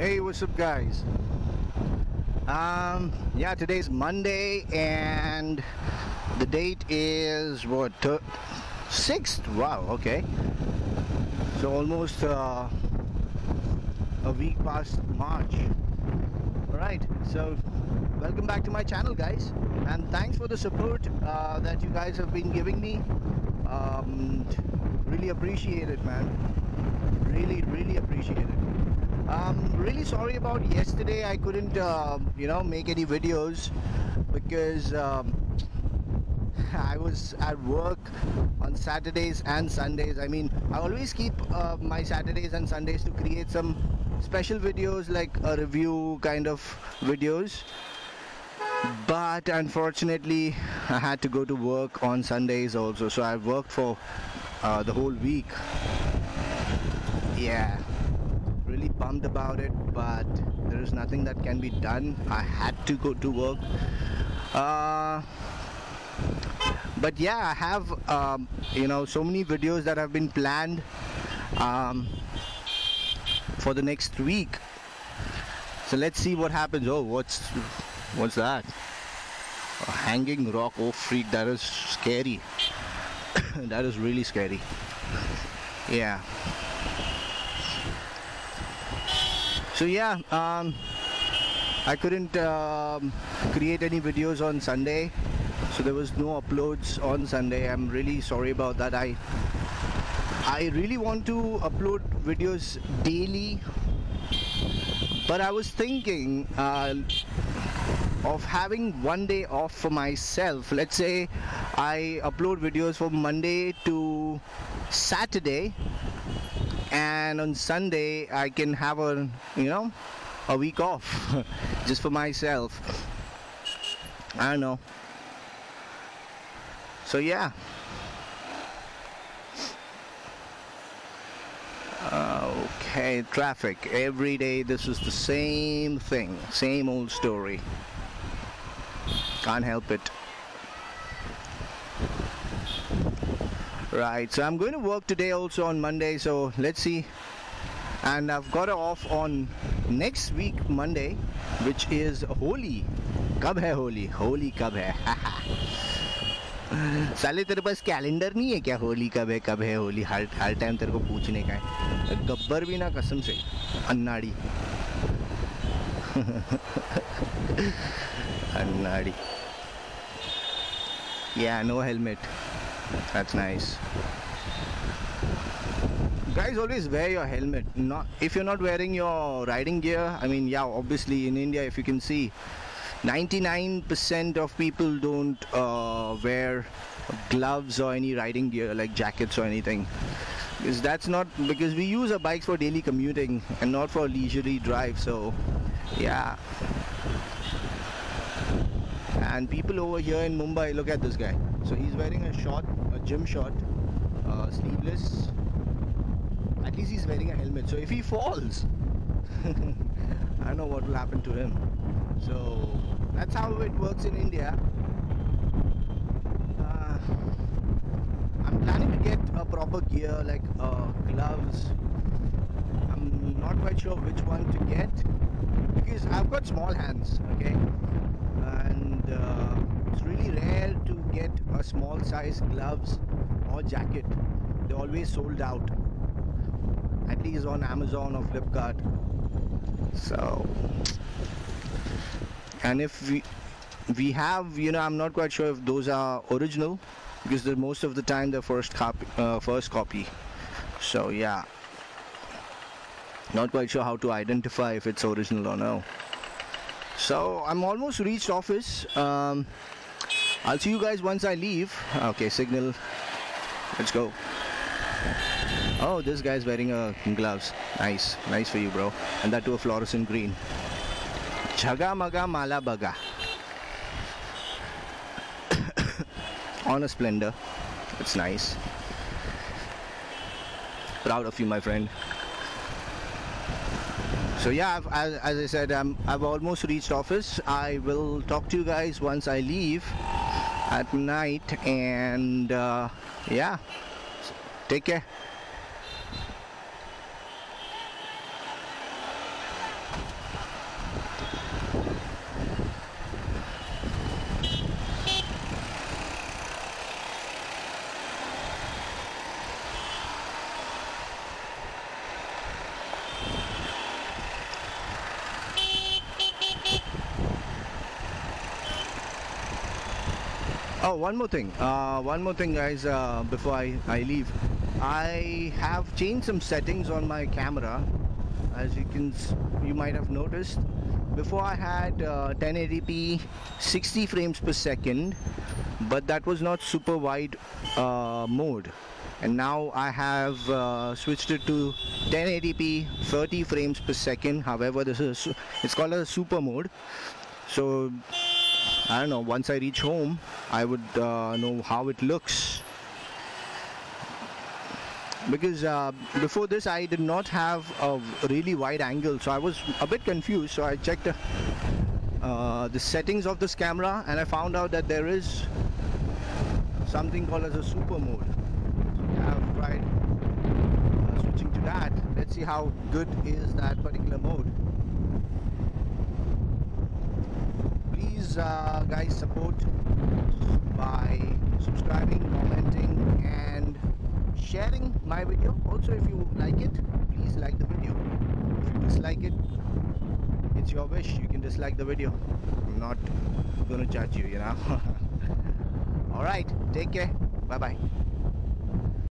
Hey, what's up, guys? Um, yeah, today's Monday, and the date is what? Sixth. Wow. Okay. So almost uh, a week past March. All right. So welcome back to my channel, guys, and thanks for the support uh, that you guys have been giving me. Um, really appreciate it, man. Really, really appreciate it. Um, really sorry about yesterday. I couldn't, uh, you know, make any videos because um, I was at work on Saturdays and Sundays. I mean, I always keep uh, my Saturdays and Sundays to create some special videos like a review kind of videos. But unfortunately, I had to go to work on Sundays also. So I worked for uh, the whole week. Yeah really bummed about it but there is nothing that can be done. I had to go to work. Uh, but yeah I have um, you know so many videos that have been planned um, for the next week. So let's see what happens. Oh what's what's that? A hanging rock. Oh freak that is scary. That is really scary. Yeah so yeah um, I couldn't um, create any videos on Sunday. So there was no uploads on Sunday. I'm really sorry about that. I I really want to upload videos daily. But I was thinking uh, of having one day off for myself. Let's say I upload videos from Monday to Saturday and on Sunday I can have a you know a week off just for myself. I don't know. So yeah. Okay traffic. Every day this is the same thing same old story. Can't help it right so I'm going to work today also on Monday so let's see and I've got off on next week Monday which is Holi कब है होली होली कब है साले तेरे पास calendar नहीं है क्या होली कब है कब है होली हर हर टाइम तेरे को पूछने का है गब्बर भी ना कसम से अन्नाड़ी अन्नाड़ी yeah no helmet that's nice. Guys always wear your helmet. Not if you're not wearing your riding gear i mean yeah obviously in india if you can see 99% of people don't uh, wear gloves or any riding gear like jackets or anything. Because that's not because we use our bikes for daily commuting and not for leisurely drive so yeah. And people over here in Mumbai look at this guy. So he's wearing a short gym short uh, sleeveless at least he's wearing a helmet. So if he falls I don't know what will happen to him. So that's how it works in India. Uh, I'm planning to get a proper gear like uh, gloves. I'm not quite sure which one to get because I've got small hands okay? And uh, it's really rare to get a small size gloves or jacket. They're always sold out at least on Amazon or Flipkart. So and if we we have you know I'm not quite sure if those are original because the most of the time they're first copy uh, first copy. So yeah. Not quite sure how to identify if it's original or no. So I'm almost reached office um, I'll see you guys once I leave. Okay signal. Let's go. Oh this guy's wearing a gloves. Nice. Nice for you bro. And that to a fluorescent green. Chaga Maga Mala Baga. On a splendor. It's nice. Proud of you my friend. So yeah as, as, I said um, I've almost reached office. I will talk to you guys once I leave at night and uh, yeah. Take care Oh, one more thing. Uh, one more thing, guys. Uh, before I, I leave, I have changed some settings on my camera. As you can, you might have noticed. Before I had uh, 1080p, 60 frames per second, but that was not super wide uh, mode. And now I have uh, switched it to 1080p, 30 frames per second. However, this is it's called a super mode. So I don't know. Once I reach home, I would uh, know how it looks. Because uh, before this, I did not have a really wide angle, so I was a bit confused. So I checked uh, the settings of this camera, and I found out that there is something called as a super mode. So I've tried uh, switching to that. Let's see how good is that particular mode. Uh, guys support by subscribing commenting and sharing my video. Also if you like it please like the video. If you dislike it it's your wish. You can dislike the video. I'm not gonna judge you you know? All right take care. Bye bye